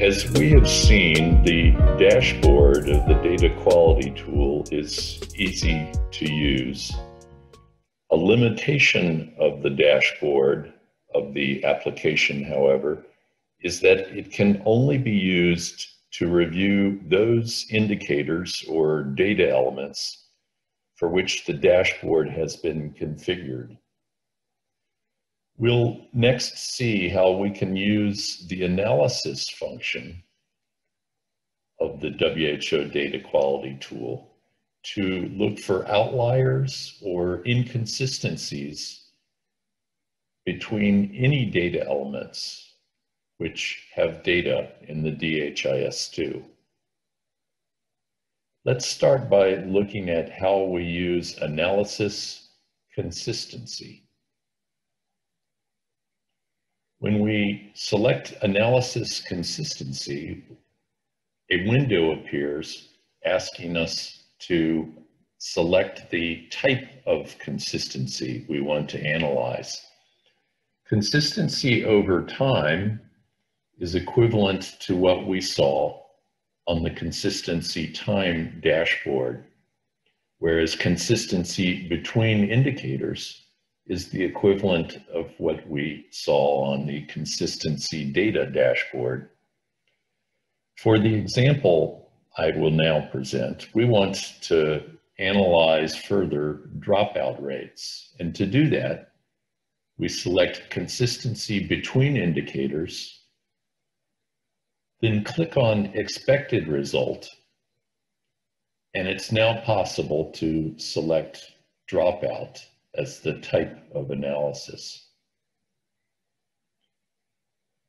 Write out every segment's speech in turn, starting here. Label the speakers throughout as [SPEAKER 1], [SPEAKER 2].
[SPEAKER 1] As we have seen, the dashboard of the data quality tool is easy to use. A limitation of the dashboard of the application, however, is that it can only be used to review those indicators or data elements for which the dashboard has been configured. We'll next see how we can use the analysis function of the WHO data quality tool to look for outliers or inconsistencies between any data elements which have data in the DHIS2. Let's start by looking at how we use analysis consistency. When we select analysis consistency, a window appears asking us to select the type of consistency we want to analyze. Consistency over time is equivalent to what we saw on the consistency time dashboard, whereas consistency between indicators is the equivalent of what we saw on the consistency data dashboard. For the example I will now present, we want to analyze further dropout rates. And to do that, we select consistency between indicators, then click on expected result. And it's now possible to select dropout as the type of analysis.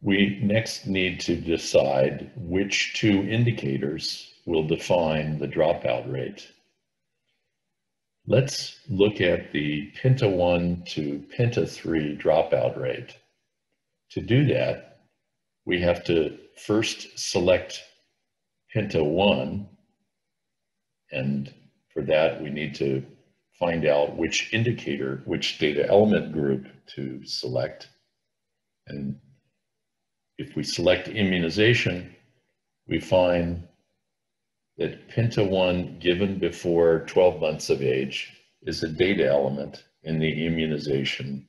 [SPEAKER 1] We next need to decide which two indicators will define the dropout rate. Let's look at the Penta 1 to Penta 3 dropout rate. To do that, we have to first select Penta 1, and for that we need to find out which indicator, which data element group to select. And if we select immunization, we find that Penta 1 given before 12 months of age is a data element in the immunization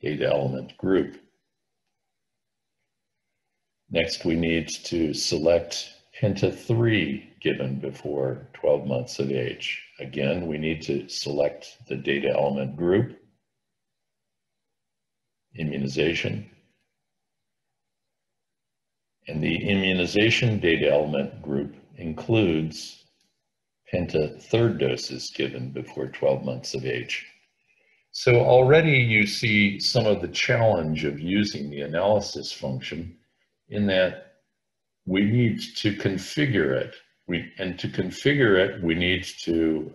[SPEAKER 1] data element group. Next, we need to select Penta 3 given before 12 months of age. Again, we need to select the data element group, immunization, and the immunization data element group includes Penta third doses given before 12 months of age. So already you see some of the challenge of using the analysis function in that we need to configure it. We, and to configure it, we need to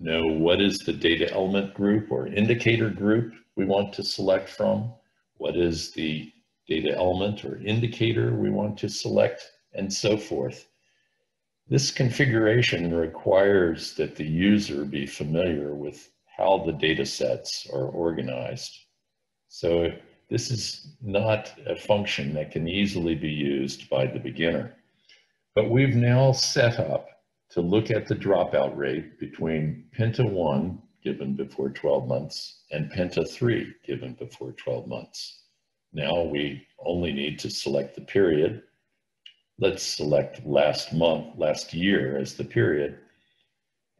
[SPEAKER 1] know what is the data element group or indicator group we want to select from, what is the data element or indicator we want to select, and so forth. This configuration requires that the user be familiar with how the data sets are organized. So this is not a function that can easily be used by the beginner. But we've now set up to look at the dropout rate between Penta 1 given before 12 months and Penta 3 given before 12 months. Now we only need to select the period. Let's select last month, last year as the period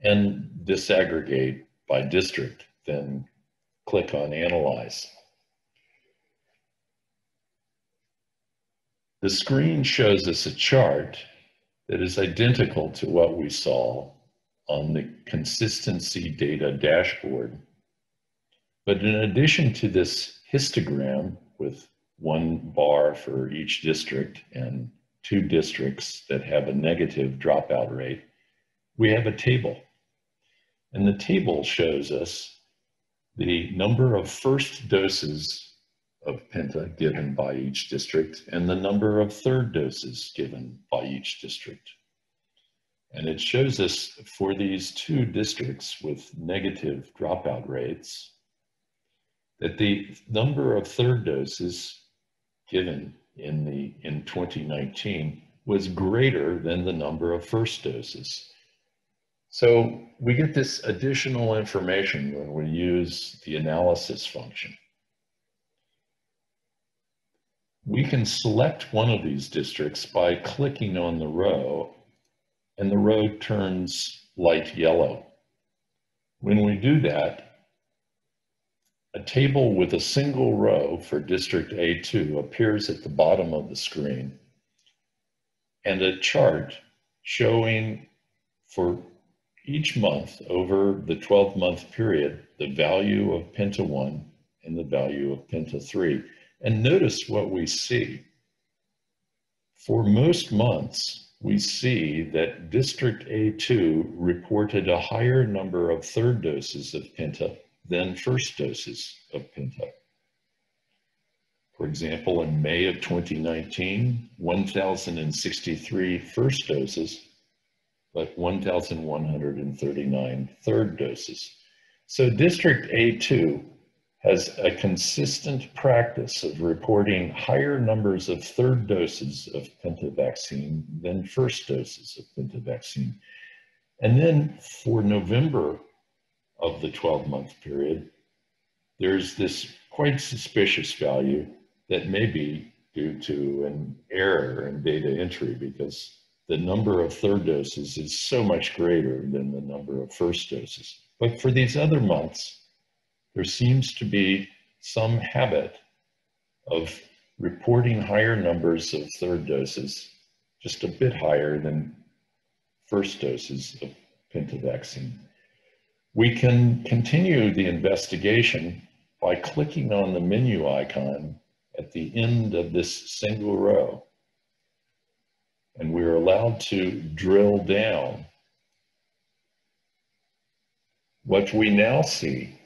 [SPEAKER 1] and disaggregate by district, then click on Analyze. The screen shows us a chart that is identical to what we saw on the consistency data dashboard. But in addition to this histogram with one bar for each district and two districts that have a negative dropout rate, we have a table. And the table shows us the number of first doses of Penta given by each district and the number of third doses given by each district. And it shows us for these two districts with negative dropout rates that the number of third doses given in, the, in 2019 was greater than the number of first doses. So we get this additional information when we use the analysis function. We can select one of these districts by clicking on the row and the row turns light yellow. When we do that, a table with a single row for district A2 appears at the bottom of the screen and a chart showing for each month over the 12 month period, the value of Penta 1 and the value of Penta 3. And notice what we see. For most months, we see that District A2 reported a higher number of third doses of Penta than first doses of Penta. For example, in May of 2019, 1,063 first doses, but 1,139 third doses. So District A2 has a consistent practice of reporting higher numbers of third doses of Penta vaccine than first doses of Penta vaccine. And then for November of the 12 month period, there's this quite suspicious value that may be due to an error in data entry because the number of third doses is so much greater than the number of first doses. But for these other months, there seems to be some habit of reporting higher numbers of third doses, just a bit higher than first doses of Penta vaccine. We can continue the investigation by clicking on the menu icon at the end of this single row. And we're allowed to drill down. What we now see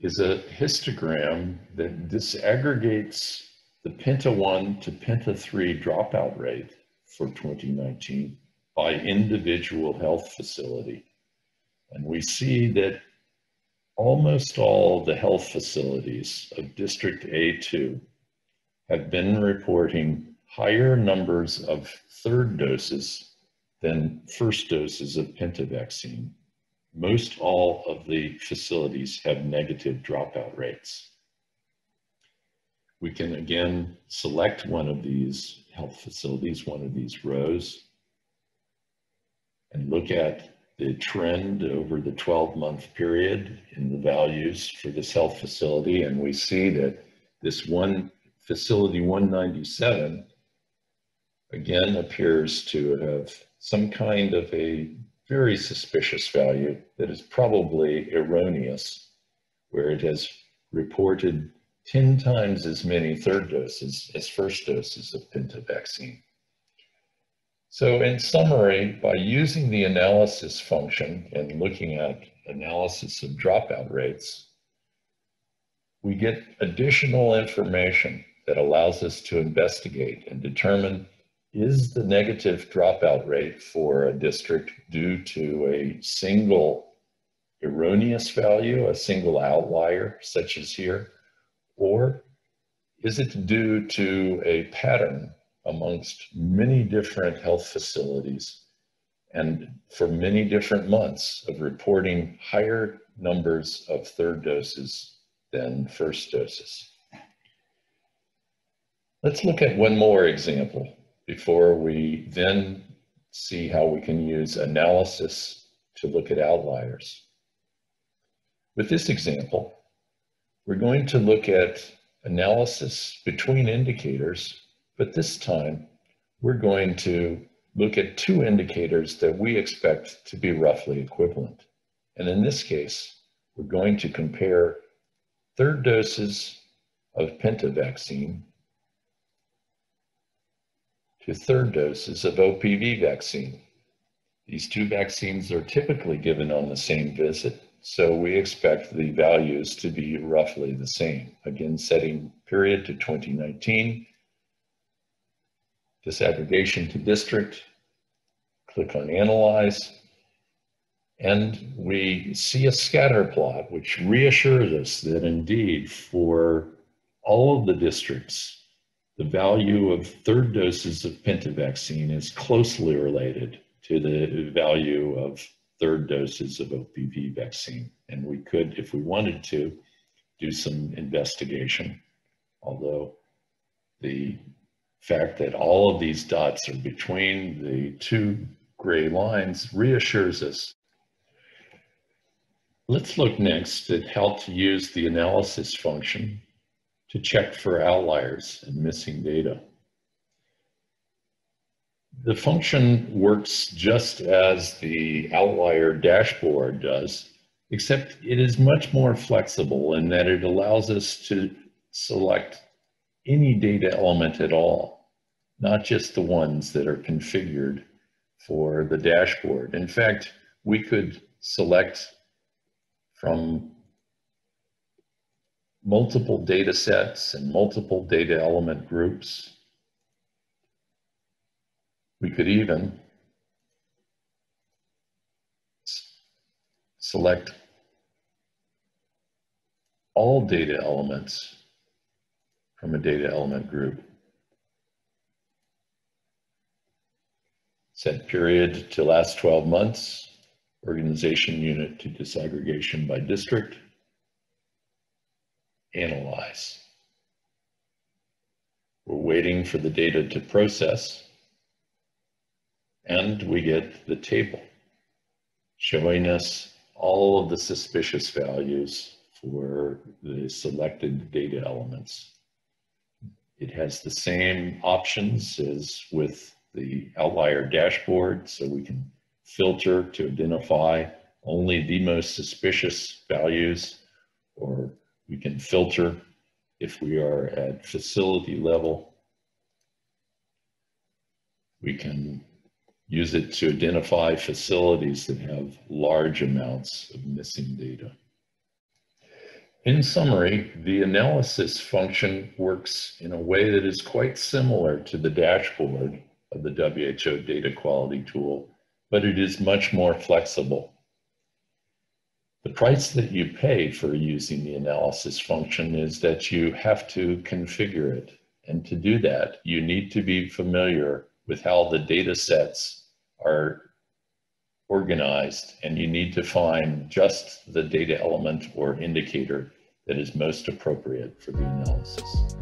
[SPEAKER 1] is a histogram that disaggregates the Penta 1 to Penta 3 dropout rate for 2019 by individual health facility. And we see that almost all the health facilities of District A2 have been reporting higher numbers of third doses than first doses of Penta vaccine. Most all of the facilities have negative dropout rates. We can again select one of these health facilities, one of these rows, and look at the trend over the 12 month period in the values for this health facility. And we see that this one facility 197 again appears to have some kind of a very suspicious value that is probably erroneous, where it has reported 10 times as many third doses as first doses of Penta vaccine. So in summary, by using the analysis function and looking at analysis of dropout rates, we get additional information that allows us to investigate and determine is the negative dropout rate for a district due to a single erroneous value, a single outlier, such as here, or is it due to a pattern amongst many different health facilities and for many different months of reporting higher numbers of third doses than first doses. Let's look at one more example before we then see how we can use analysis to look at outliers. With this example, we're going to look at analysis between indicators but this time, we're going to look at two indicators that we expect to be roughly equivalent. And in this case, we're going to compare third doses of Penta vaccine to third doses of OPV vaccine. These two vaccines are typically given on the same visit, so we expect the values to be roughly the same. Again, setting period to 2019 disaggregation to district, click on Analyze, and we see a scatter plot which reassures us that indeed for all of the districts the value of third doses of pentavaccine is closely related to the value of third doses of OPV vaccine. And we could, if we wanted to, do some investigation, although the fact that all of these dots are between the two gray lines reassures us. Let's look next at how to use the analysis function to check for outliers and missing data. The function works just as the outlier dashboard does, except it is much more flexible in that it allows us to select any data element at all, not just the ones that are configured for the dashboard. In fact, we could select from multiple data sets and multiple data element groups. We could even select all data elements from a data element group. Set period to last 12 months, organization unit to disaggregation by district, analyze. We're waiting for the data to process, and we get the table showing us all of the suspicious values for the selected data elements. It has the same options as with the outlier dashboard, so we can filter to identify only the most suspicious values, or we can filter if we are at facility level. We can use it to identify facilities that have large amounts of missing data. In summary, the analysis function works in a way that is quite similar to the dashboard of the WHO data quality tool, but it is much more flexible. The price that you pay for using the analysis function is that you have to configure it. And to do that, you need to be familiar with how the data sets are organized and you need to find just the data element or indicator that is most appropriate for the analysis.